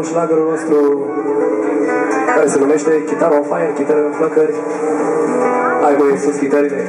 cu șlagărul nostru care se numește Chitară on Fire, Chitară în flăcări. Hai mai sus chitarile.